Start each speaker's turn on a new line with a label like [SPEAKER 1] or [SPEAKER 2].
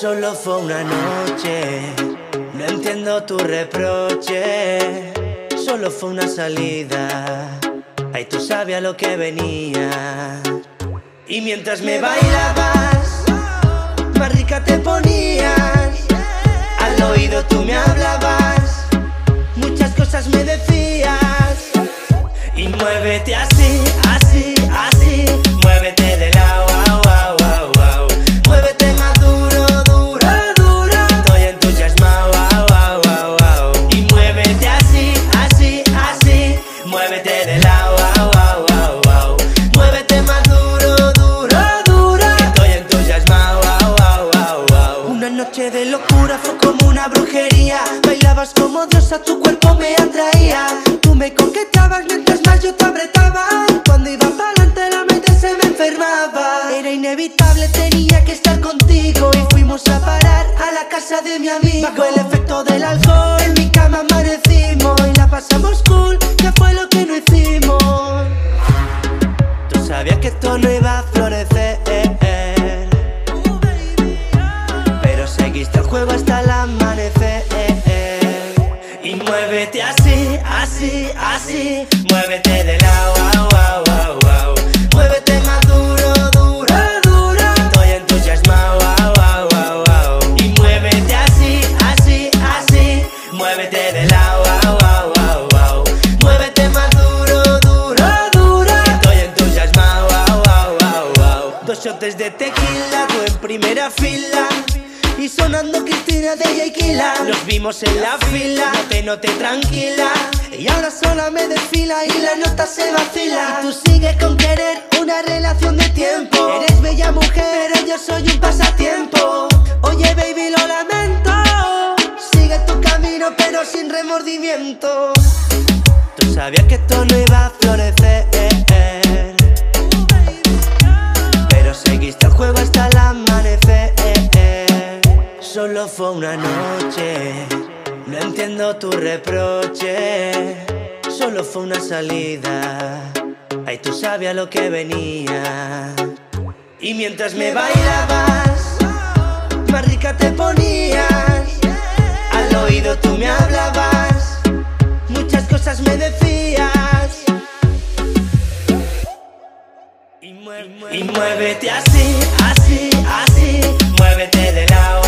[SPEAKER 1] Solo fue una noche, no entiendo tu reproche. Solo fue una salida, ay tú sabías lo que venía. Y mientras me bailabas, más rica te ponías. Al oído tú me hablabas, muchas cosas me decías. Y muévete así, así, así, noche de locura fue como una brujería. Bailabas como diosa, tu cuerpo me atraía. Tú me coqueteabas mientras más yo te apretaba. Cuando iba para adelante la mente se me enfermaba. Era inevitable, tenía que estar contigo. Y fuimos a parar a la casa de mi amigo. Bajo el efecto del alcohol, en mi cama amanecimos. Y la pasamos cool, ¿qué fue lo que no hicimos? Tú sabías que esto no Seguiste el juego hasta el amanecer. Y muévete así, así, así. Muévete de lado, au, au, au. Muévete más duro, duro, duro. Estoy entusiasmado, au, au, au. Y muévete así, así, así. Muévete de lado, au, au, au. Muévete más duro, duro, duro. Estoy entusiasmado, au, au, au, au. Dos shotes de tequila, tú en primera fila. Y sonando Cristina de Yaquila Nos vimos en la fila, no te noté tranquila. Y ahora sola me desfila y la nota se vacila. Y tú sigues con querer una relación de tiempo. Eres bella mujer, pero yo soy un pasatiempo. Oye baby lo lamento. Sigue tu camino pero sin remordimiento. Tú sabías que esto no iba a florecer solo fue una noche. No entiendo tu reproche. Solo fue una salida. Ay, tú sabías lo que venía. Y mientras me bailabas, más rica te ponías. Al oído tú me hablabas. Muchas cosas me decías. Y muévete así, así, así. Muévete de lado.